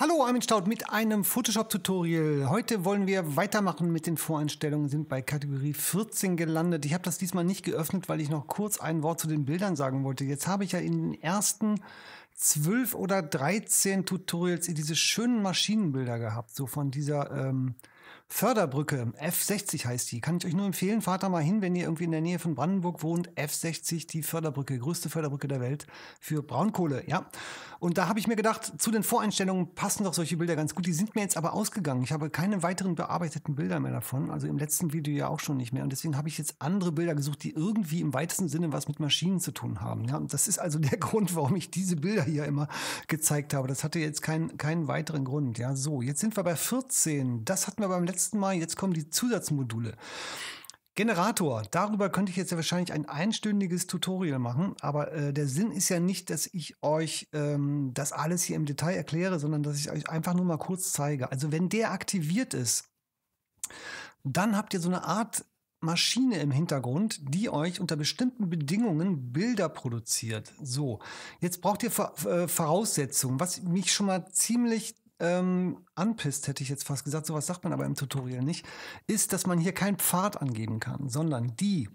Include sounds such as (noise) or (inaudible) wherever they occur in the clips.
Hallo, Armin Staud mit einem Photoshop-Tutorial. Heute wollen wir weitermachen mit den Voreinstellungen, sind bei Kategorie 14 gelandet. Ich habe das diesmal nicht geöffnet, weil ich noch kurz ein Wort zu den Bildern sagen wollte. Jetzt habe ich ja in den ersten 12 oder 13 Tutorials diese schönen Maschinenbilder gehabt, so von dieser ähm, Förderbrücke, F60 heißt die. Kann ich euch nur empfehlen, fahrt da mal hin, wenn ihr irgendwie in der Nähe von Brandenburg wohnt. F60, die Förderbrücke, größte Förderbrücke der Welt für Braunkohle, ja. Und da habe ich mir gedacht, zu den Voreinstellungen passen doch solche Bilder ganz gut. Die sind mir jetzt aber ausgegangen. Ich habe keine weiteren bearbeiteten Bilder mehr davon. Also im letzten Video ja auch schon nicht mehr. Und deswegen habe ich jetzt andere Bilder gesucht, die irgendwie im weitesten Sinne was mit Maschinen zu tun haben. Ja, und das ist also (laughs) der Grund, warum ich diese Bilder hier immer gezeigt habe. Das hatte jetzt keinen, keinen weiteren Grund. Ja, so, jetzt sind wir bei 14. Das hatten wir beim letzten letzten Mal. Jetzt kommen die Zusatzmodule. Generator, darüber könnte ich jetzt ja wahrscheinlich ein einstündiges Tutorial machen, aber äh, der Sinn ist ja nicht, dass ich euch ähm, das alles hier im Detail erkläre, sondern dass ich euch einfach nur mal kurz zeige. Also wenn der aktiviert ist, dann habt ihr so eine Art Maschine im Hintergrund, die euch unter bestimmten Bedingungen Bilder produziert. So, jetzt braucht ihr äh, Voraussetzungen, was mich schon mal ziemlich ähm, anpisst, hätte ich jetzt fast gesagt, sowas sagt man aber im Tutorial nicht, ist, dass man hier keinen Pfad angeben kann, sondern die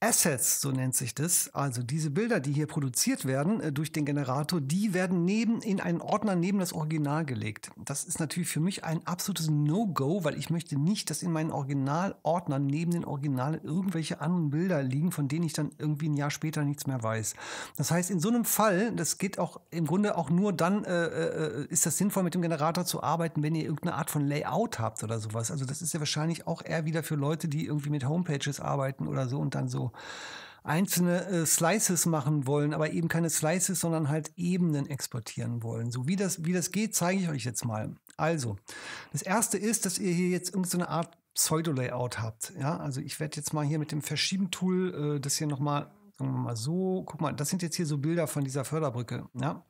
Assets, so nennt sich das, also diese Bilder, die hier produziert werden äh, durch den Generator, die werden neben in einen Ordner neben das Original gelegt. Das ist natürlich für mich ein absolutes No-Go, weil ich möchte nicht, dass in meinen Originalordnern neben den Originalen irgendwelche anderen Bilder liegen, von denen ich dann irgendwie ein Jahr später nichts mehr weiß. Das heißt, in so einem Fall, das geht auch im Grunde auch nur dann, äh, äh, ist das sinnvoll, mit dem Generator zu arbeiten, wenn ihr irgendeine Art von Layout habt oder sowas. Also das ist ja wahrscheinlich auch eher wieder für Leute, die irgendwie mit Homepages arbeiten oder so und dann so einzelne äh, Slices machen wollen, aber eben keine Slices, sondern halt Ebenen exportieren wollen. So wie das, wie das geht, zeige ich euch jetzt mal. Also, das erste ist, dass ihr hier jetzt irgendeine so Art Pseudo-Layout habt. Ja, also ich werde jetzt mal hier mit dem Verschieben-Tool äh, das hier nochmal, sagen wir mal so, guck mal, das sind jetzt hier so Bilder von dieser Förderbrücke. Ja,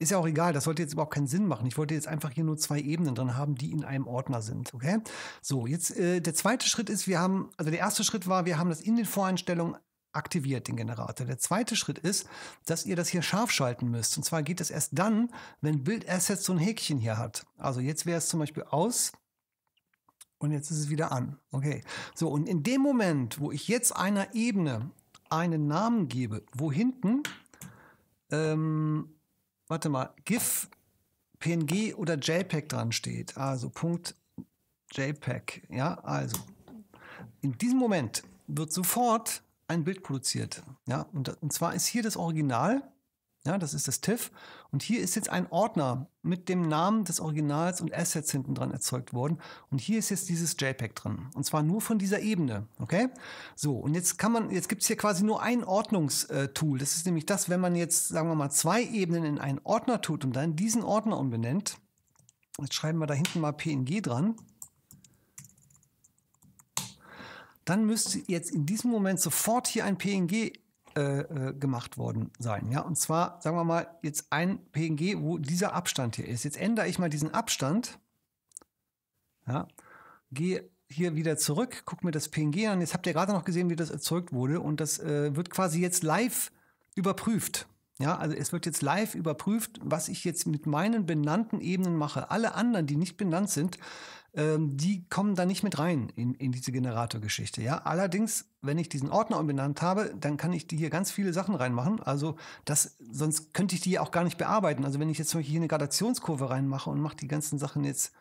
ist ja auch egal, das sollte jetzt überhaupt keinen Sinn machen. Ich wollte jetzt einfach hier nur zwei Ebenen drin haben, die in einem Ordner sind. Okay? So, jetzt äh, der zweite Schritt ist, wir haben, also der erste Schritt war, wir haben das in den Voreinstellungen aktiviert, den Generator. Der zweite Schritt ist, dass ihr das hier scharf schalten müsst. Und zwar geht das erst dann, wenn Build Assets so ein Häkchen hier hat. Also jetzt wäre es zum Beispiel aus und jetzt ist es wieder an. Okay. So, und in dem Moment, wo ich jetzt einer Ebene einen Namen gebe, wo hinten ähm, warte mal, GIF, PNG oder JPEG dran steht. Also Punkt JPEG. Ja, also in diesem Moment wird sofort ein Bild produziert. Ja, und, und zwar ist hier das Original ja, das ist das TIFF. Und hier ist jetzt ein Ordner mit dem Namen des Originals und Assets hinten dran erzeugt worden. Und hier ist jetzt dieses JPEG drin. Und zwar nur von dieser Ebene. Okay? So, und jetzt kann man, jetzt gibt es hier quasi nur ein Ordnungstool. Das ist nämlich das, wenn man jetzt, sagen wir mal, zwei Ebenen in einen Ordner tut und dann diesen Ordner umbenennt. Jetzt schreiben wir da hinten mal PNG dran. Dann müsste jetzt in diesem Moment sofort hier ein PNG äh, äh, gemacht worden sein. Ja, und zwar sagen wir mal jetzt ein PNG, wo dieser Abstand hier ist. Jetzt ändere ich mal diesen Abstand. Ja, gehe hier wieder zurück, gucke mir das PNG an. Jetzt habt ihr gerade noch gesehen, wie das erzeugt wurde und das äh, wird quasi jetzt live überprüft. Ja, also es wird jetzt live überprüft, was ich jetzt mit meinen benannten Ebenen mache. Alle anderen, die nicht benannt sind, ähm, die kommen da nicht mit rein in, in diese Generatorgeschichte. Ja, allerdings, wenn ich diesen Ordner umbenannt habe, dann kann ich die hier ganz viele Sachen reinmachen. Also das, sonst könnte ich die auch gar nicht bearbeiten. Also wenn ich jetzt zum Beispiel hier eine Gradationskurve reinmache und mache die ganzen Sachen jetzt,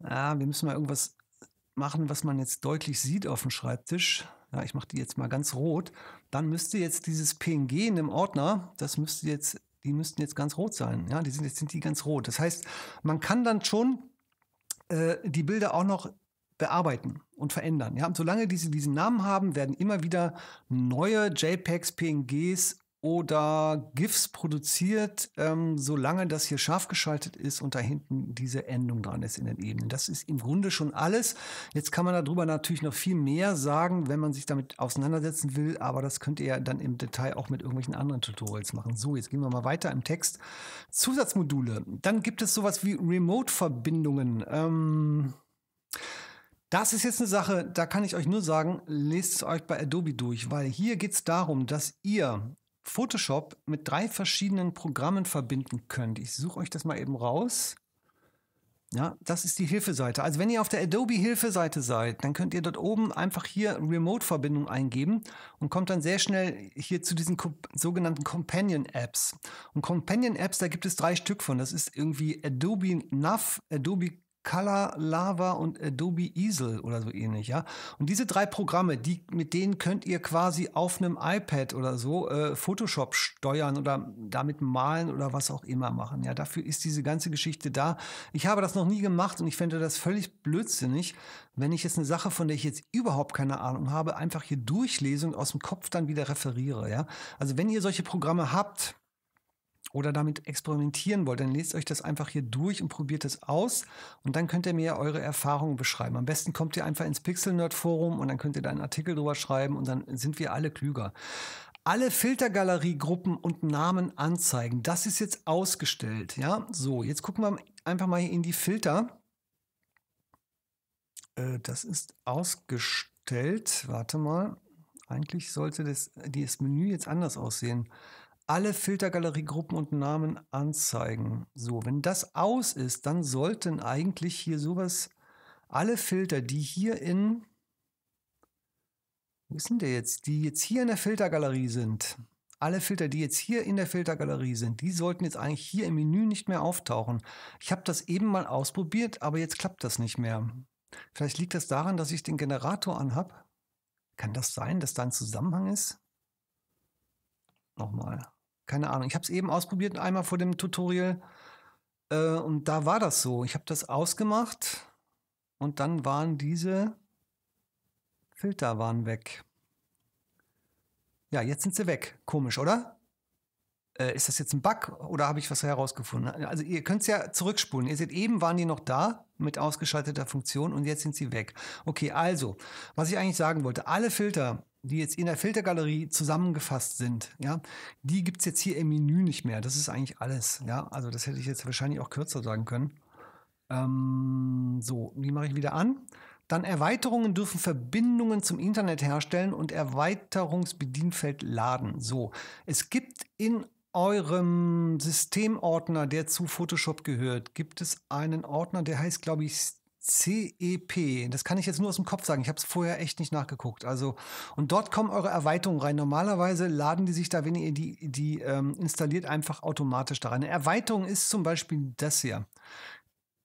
ja, wir müssen mal irgendwas machen, was man jetzt deutlich sieht auf dem Schreibtisch. Ja, ich mache die jetzt mal ganz rot. Dann müsste jetzt dieses PNG in dem Ordner, das müsste jetzt, die müssten jetzt ganz rot sein. Ja, die sind jetzt sind die ganz rot. Das heißt, man kann dann schon äh, die Bilder auch noch bearbeiten und verändern. Ja, und solange diese diesen Namen haben, werden immer wieder neue JPEGs, PNGs oder GIFs produziert, ähm, solange das hier scharf geschaltet ist und da hinten diese Endung dran ist in den Ebenen. Das ist im Grunde schon alles. Jetzt kann man darüber natürlich noch viel mehr sagen, wenn man sich damit auseinandersetzen will, aber das könnt ihr ja dann im Detail auch mit irgendwelchen anderen Tutorials machen. So, jetzt gehen wir mal weiter im Text. Zusatzmodule. Dann gibt es sowas wie Remote-Verbindungen. Ähm das ist jetzt eine Sache, da kann ich euch nur sagen, lest es euch bei Adobe durch, weil hier geht es darum, dass ihr Photoshop mit drei verschiedenen Programmen verbinden könnt. Ich suche euch das mal eben raus. Ja, das ist die Hilfeseite. Also wenn ihr auf der Adobe Hilfeseite seid, dann könnt ihr dort oben einfach hier Remote-Verbindung eingeben und kommt dann sehr schnell hier zu diesen sogenannten Companion Apps. Und Companion Apps, da gibt es drei Stück von. Das ist irgendwie Adobe Nav, Adobe Color Lava und Adobe Easel oder so ähnlich, ja. Und diese drei Programme, die, mit denen könnt ihr quasi auf einem iPad oder so äh, Photoshop steuern oder damit malen oder was auch immer machen. Ja, dafür ist diese ganze Geschichte da. Ich habe das noch nie gemacht und ich fände das völlig blödsinnig, wenn ich jetzt eine Sache, von der ich jetzt überhaupt keine Ahnung habe, einfach hier durchlese und aus dem Kopf dann wieder referiere, ja. Also wenn ihr solche Programme habt, oder damit experimentieren wollt, dann lest euch das einfach hier durch und probiert es aus und dann könnt ihr mir eure Erfahrungen beschreiben. Am besten kommt ihr einfach ins Pixel Nerd Forum und dann könnt ihr da einen Artikel drüber schreiben und dann sind wir alle klüger. Alle Filtergalerie-Gruppen und Namen anzeigen. Das ist jetzt ausgestellt. Ja, so, jetzt gucken wir einfach mal hier in die Filter. Äh, das ist ausgestellt. Warte mal. Eigentlich sollte das, das Menü jetzt anders aussehen alle Filtergaleriegruppen und Namen anzeigen. So, wenn das aus ist, dann sollten eigentlich hier sowas, alle Filter, die hier in, wo ist denn der jetzt, die jetzt hier in der Filtergalerie sind, alle Filter, die jetzt hier in der Filtergalerie sind, die sollten jetzt eigentlich hier im Menü nicht mehr auftauchen. Ich habe das eben mal ausprobiert, aber jetzt klappt das nicht mehr. Vielleicht liegt das daran, dass ich den Generator anhab. Kann das sein, dass da ein Zusammenhang ist? Nochmal. Keine Ahnung. Ich habe es eben ausprobiert, einmal vor dem Tutorial. Äh, und da war das so. Ich habe das ausgemacht und dann waren diese Filter waren weg. Ja, jetzt sind sie weg. Komisch, oder? Äh, ist das jetzt ein Bug oder habe ich was herausgefunden? Also ihr könnt es ja zurückspulen. Ihr seht, eben waren die noch da mit ausgeschalteter Funktion und jetzt sind sie weg. Okay, also, was ich eigentlich sagen wollte, alle Filter, die jetzt in der Filtergalerie zusammengefasst sind, ja, die gibt es jetzt hier im Menü nicht mehr. Das ist eigentlich alles. Ja, also das hätte ich jetzt wahrscheinlich auch kürzer sagen können. Ähm, so, die mache ich wieder an. Dann Erweiterungen dürfen Verbindungen zum Internet herstellen und Erweiterungsbedienfeld laden. So, es gibt in eurem Systemordner, der zu Photoshop gehört, gibt es einen Ordner, der heißt, glaube ich, CEP. Das kann ich jetzt nur aus dem Kopf sagen. Ich habe es vorher echt nicht nachgeguckt. Also, und dort kommen eure Erweiterungen rein. Normalerweise laden die sich da, wenn ihr die, die ähm, installiert, einfach automatisch da rein. Eine Erweiterung ist zum Beispiel das hier.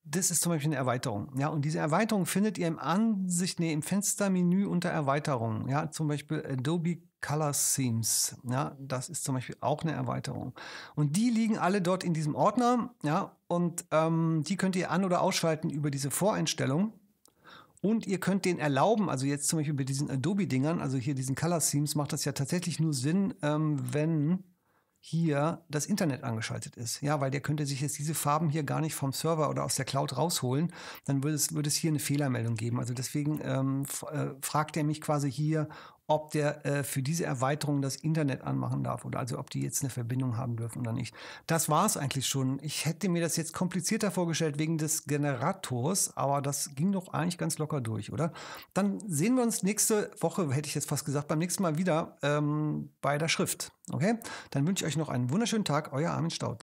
Das ist zum Beispiel eine Erweiterung. Ja, und diese Erweiterung findet ihr im Ansicht, nee, im Fenstermenü unter Erweiterungen. Ja, zum Beispiel Adobe Color Themes. Ja, das ist zum Beispiel auch eine Erweiterung. Und die liegen alle dort in diesem Ordner. Ja, und ähm, die könnt ihr an- oder ausschalten über diese Voreinstellung. Und ihr könnt den erlauben, also jetzt zum Beispiel bei diesen Adobe-Dingern, also hier diesen Color Themes, macht das ja tatsächlich nur Sinn, ähm, wenn hier das Internet angeschaltet ist. Ja, weil der könnte sich jetzt diese Farben hier gar nicht vom Server oder aus der Cloud rausholen. Dann würde es, würde es hier eine Fehlermeldung geben. Also deswegen ähm, äh, fragt er mich quasi hier, ob der äh, für diese Erweiterung das Internet anmachen darf oder also ob die jetzt eine Verbindung haben dürfen oder nicht. Das war es eigentlich schon. Ich hätte mir das jetzt komplizierter vorgestellt wegen des Generators, aber das ging doch eigentlich ganz locker durch, oder? Dann sehen wir uns nächste Woche, hätte ich jetzt fast gesagt, beim nächsten Mal wieder ähm, bei der Schrift. Okay? Dann wünsche ich euch noch einen wunderschönen Tag. Euer Armin Staud.